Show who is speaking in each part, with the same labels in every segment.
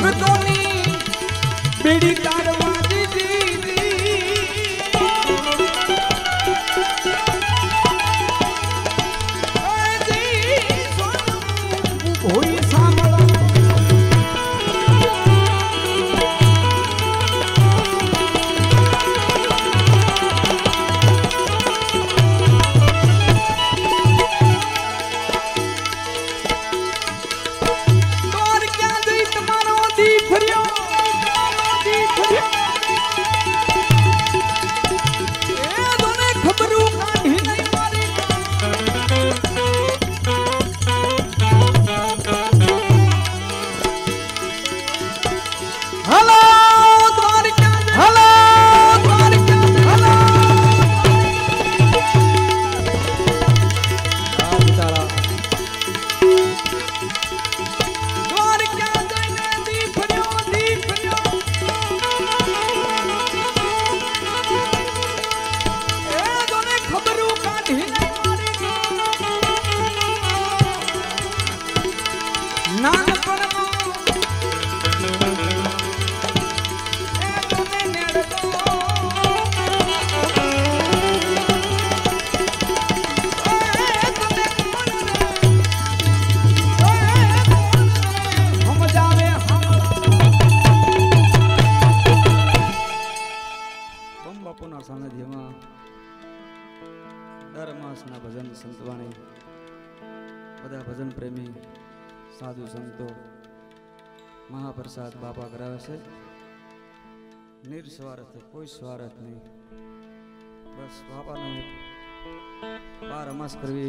Speaker 1: ભક્તોની બેડી તાર से निर्स्वार्थ है कोई स्वार्थ नहीं। बस बापा ने बार मस्कर भी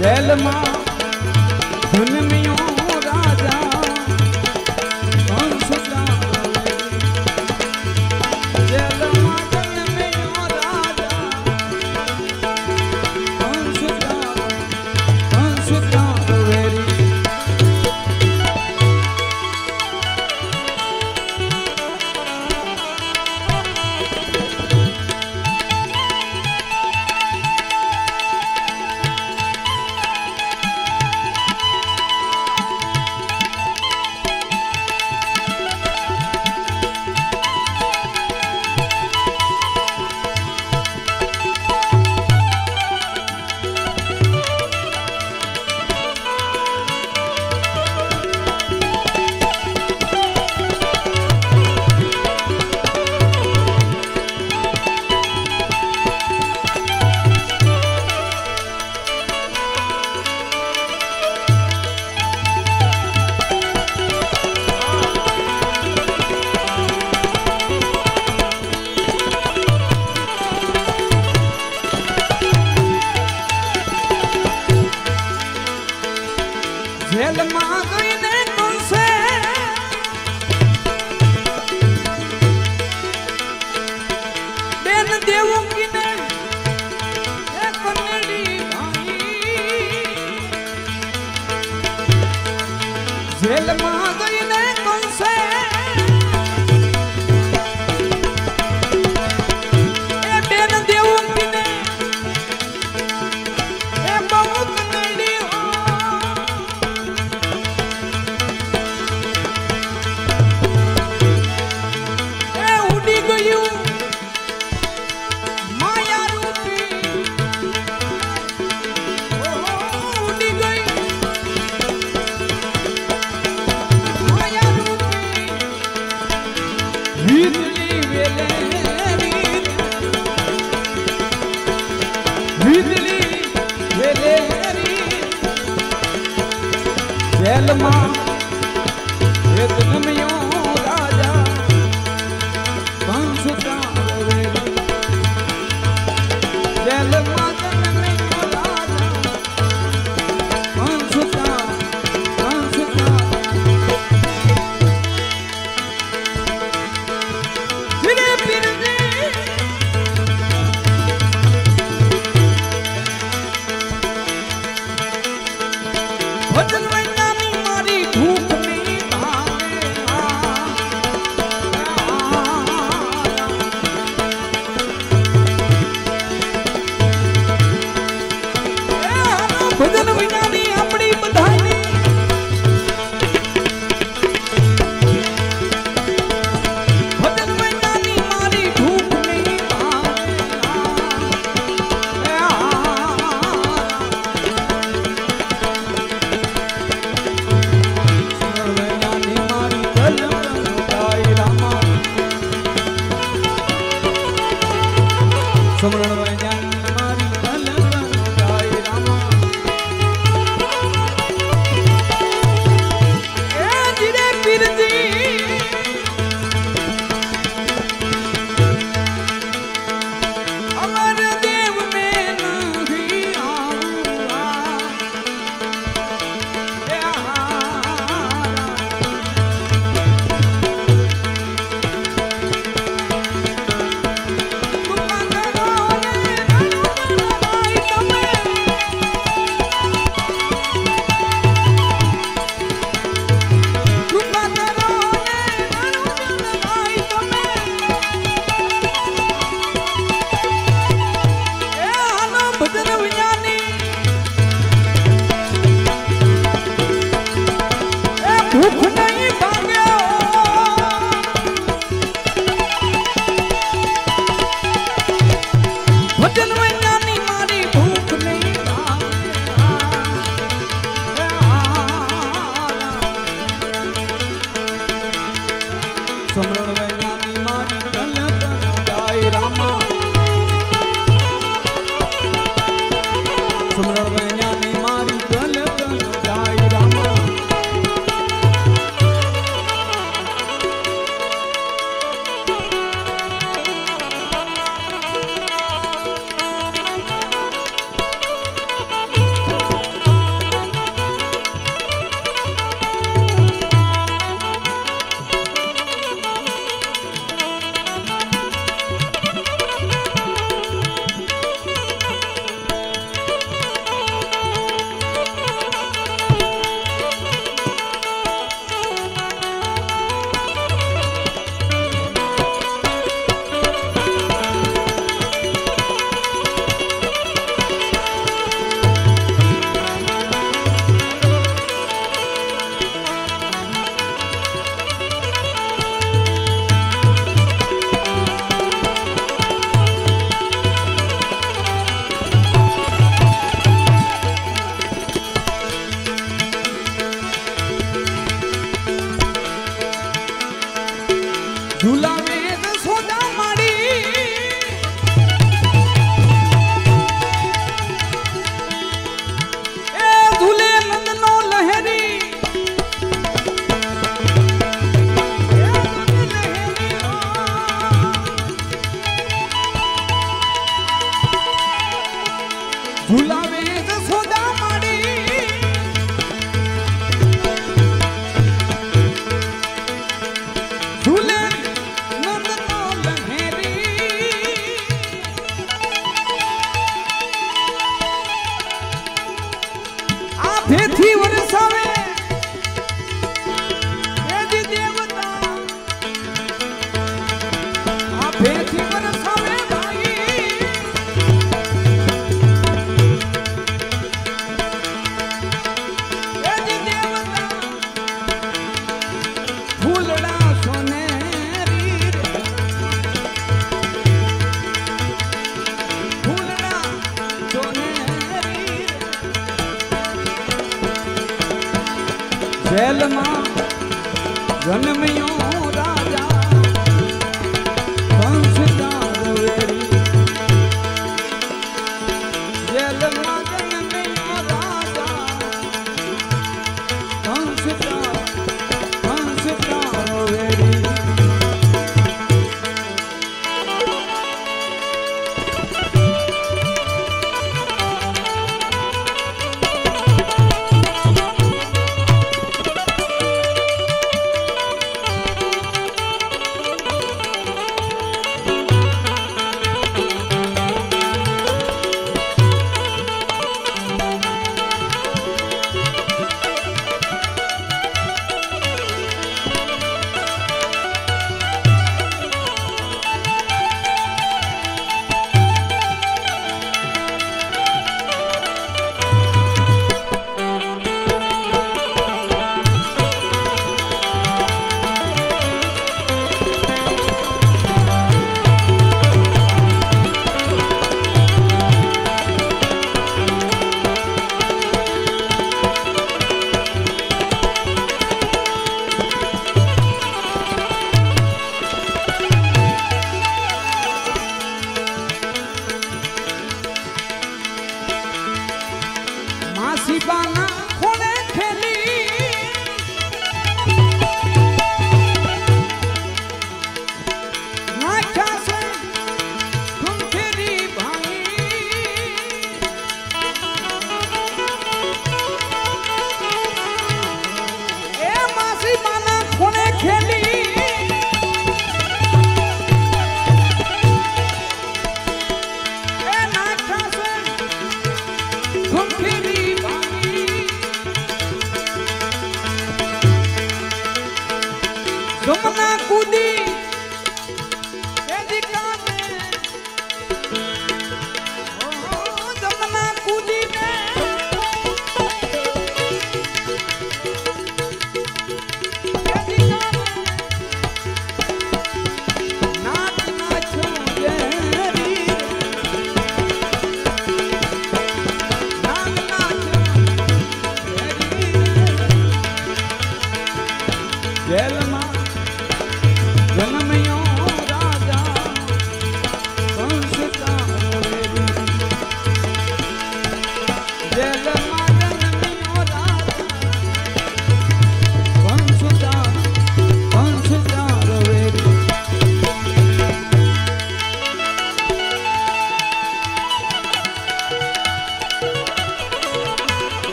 Speaker 1: જેલમાં જુલમિયું